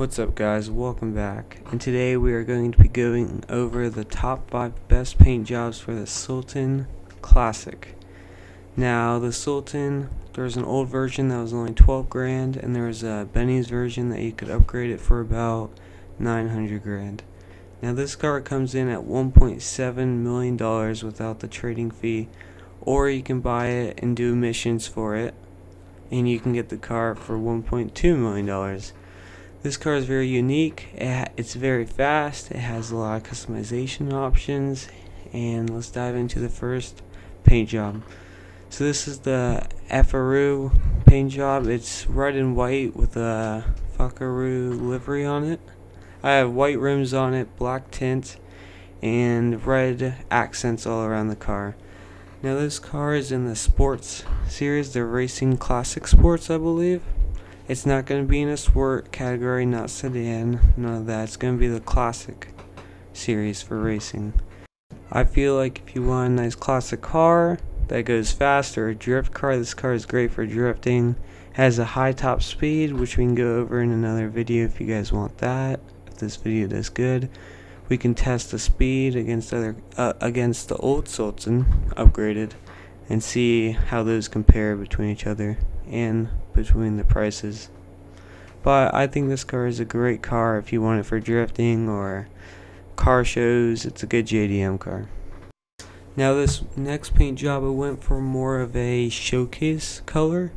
What's up guys, welcome back, and today we are going to be going over the top 5 best paint jobs for the Sultan Classic. Now the Sultan, there's an old version that was only 12 grand, and there was a Benny's version that you could upgrade it for about 900 grand. Now this car comes in at 1.7 million dollars without the trading fee, or you can buy it and do missions for it, and you can get the car for 1.2 million dollars. This car is very unique. it's very fast. It has a lot of customization options. And let's dive into the first paint job. So this is the Efaru paint job. It's red and white with a Fukaru livery on it. I have white rims on it, black tint, and red accents all around the car. Now this car is in the sports series, the Racing Classic Sports, I believe. It's not going to be in a sport category, not sedan, none of that. It's going to be the classic series for racing. I feel like if you want a nice classic car that goes fast or a drift car, this car is great for drifting. Has a high top speed, which we can go over in another video if you guys want that. If this video does good, we can test the speed against other uh, against the old Sultan upgraded and see how those compare between each other and between the prices. But I think this car is a great car if you want it for drifting or car shows. It's a good JDM car. Now this next paint job I went for more of a showcase color.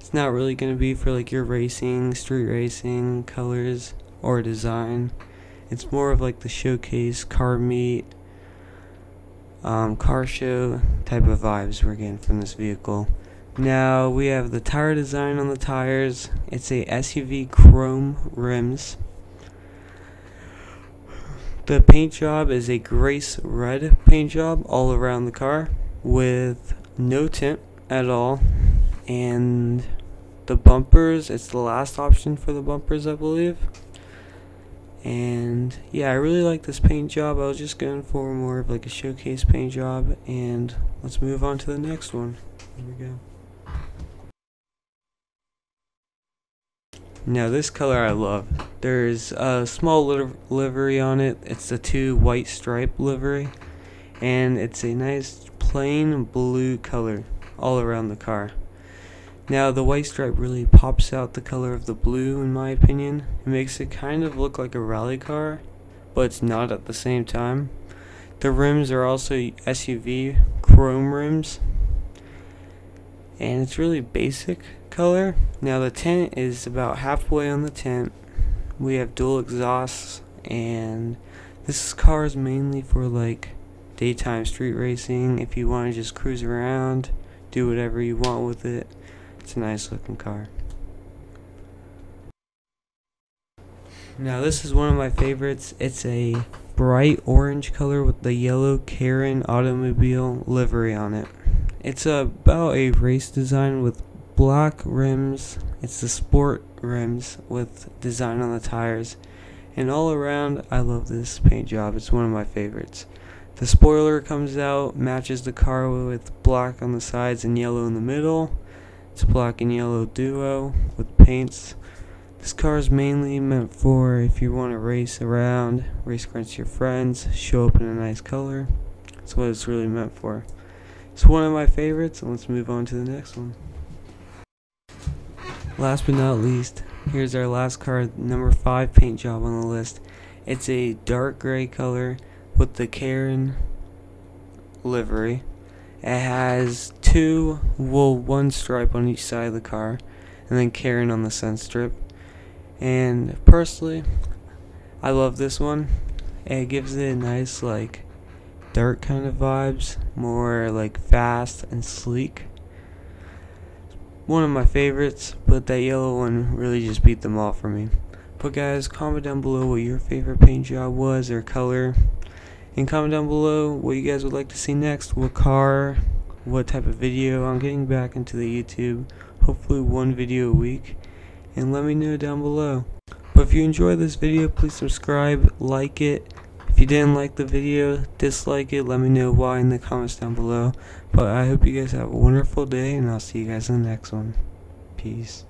It's not really going to be for like your racing, street racing colors or design. It's more of like the showcase car meet um, car show type of vibes we're getting from this vehicle. Now we have the tire design on the tires. It's a SUV chrome rims. The paint job is a Grace red paint job all around the car with no tint at all. And the bumpers, it's the last option for the bumpers I believe. And yeah, I really like this paint job. I was just going for more of like a showcase paint job. And let's move on to the next one. Here we go. Now this color I love. There's a small livery on it. It's a two white stripe livery. And it's a nice plain blue color all around the car. Now the white stripe really pops out the color of the blue in my opinion. It makes it kind of look like a rally car, but it's not at the same time. The rims are also SUV chrome rims. And it's really basic color. Now the tent is about halfway on the tent. We have dual exhausts and this car is mainly for like daytime street racing if you want to just cruise around, do whatever you want with it. It's a nice looking car. Now this is one of my favorites. It's a bright orange color with the yellow Karin automobile livery on it. It's about a race design with black rims. It's the sport rims with design on the tires. And all around, I love this paint job. It's one of my favorites. The spoiler comes out, matches the car with black on the sides and yellow in the middle. It's black and yellow duo with paints. This car is mainly meant for if you want to race around, race against your friends, show up in a nice color. That's what it's really meant for. It's one of my favorites, and let's move on to the next one. Last but not least, here's our last car, number 5 paint job on the list. It's a dark gray color with the Karin livery. It has two wool, one stripe on each side of the car, and then Karin on the sun strip. And personally, I love this one. It gives it a nice, like, dark kind of vibes, more like fast and sleek. One of my favorites, but that yellow one really just beat them all for me. But guys, comment down below what your favorite paint job was or color. And comment down below what you guys would like to see next, what car, what type of video. I'm getting back into the YouTube, hopefully one video a week. And let me know down below. But if you enjoyed this video, please subscribe, like it. If you didn't like the video, dislike it, let me know why in the comments down below. But I hope you guys have a wonderful day, and I'll see you guys in the next one. Peace.